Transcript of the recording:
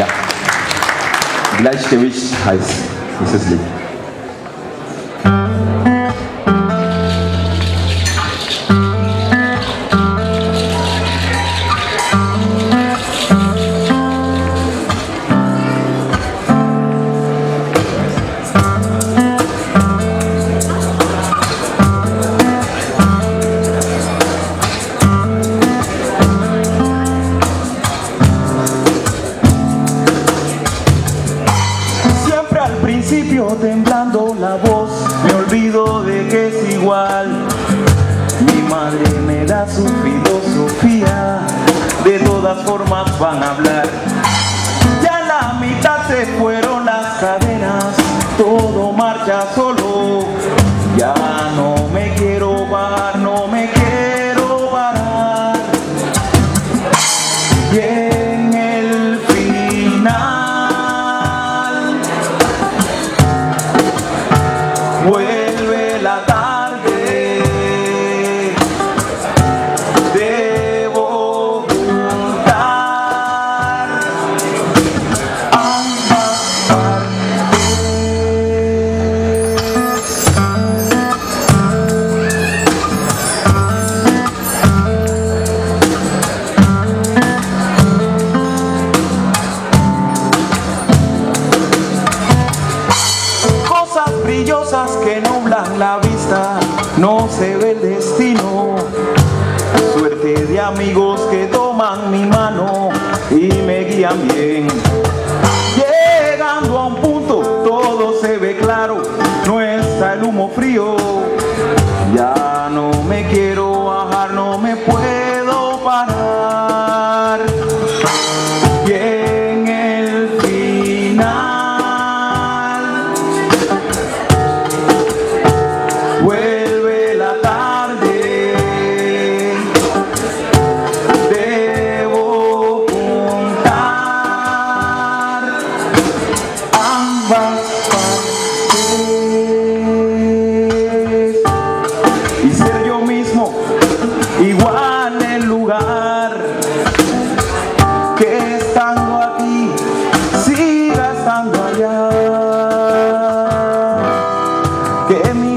Ja. Gleichgewicht heißt dieses Lied. Principio temblando la voz, me olvido de que es igual. Mi madre me da su filosofía, de todas formas van a hablar. Ya la mitad se fueron las cadenas, todo marcha solo. Que nublan la vista, no se ve el destino. Suerte de amigos que toman mi mano y me guían bien. Que mi